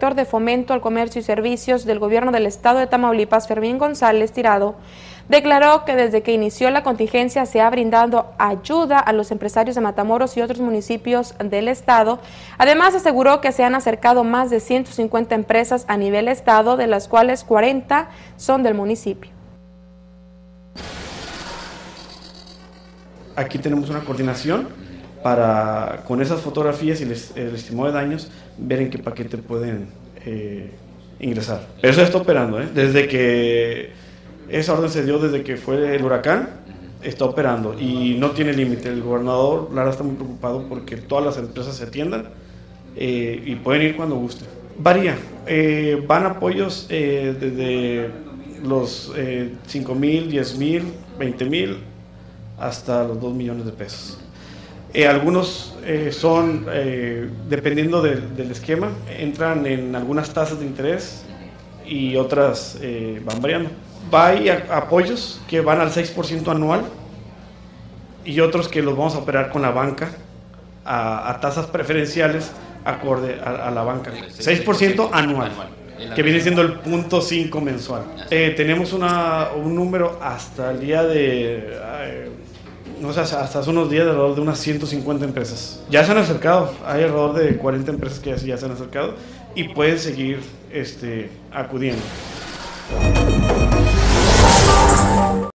director de Fomento al Comercio y Servicios del Gobierno del Estado de Tamaulipas, Fermín González Tirado, declaró que desde que inició la contingencia se ha brindado ayuda a los empresarios de Matamoros y otros municipios del estado. Además, aseguró que se han acercado más de 150 empresas a nivel estado, de las cuales 40 son del municipio. Aquí tenemos una coordinación para, con esas fotografías y el, estimado de daños, ver en qué paquete pueden eh, ingresar. Eso está operando, ¿eh? desde que esa orden se dio desde que fue el huracán, está operando y no tiene límite. El gobernador, Lara, está muy preocupado porque todas las empresas se atiendan eh, y pueden ir cuando gusten. Varía, eh, van apoyos eh, desde los 5 mil, 10 mil, 20 mil hasta los 2 millones de pesos. Algunos son, dependiendo del esquema, entran en algunas tasas de interés y otras van variando hay apoyos que van al 6% anual y otros que los vamos a operar con la banca a, tasas preferenciales acorde a, la banca. 6% anual, que viene siendo el punto 5 mensual. Eh, tenemos una, un número hasta el día de... no sé, hasta hace unos días de alrededor de unas 150 empresas. Ya se han acercado, hay alrededor de 40 empresas que ya se han acercado y pueden seguir este, acudiendo.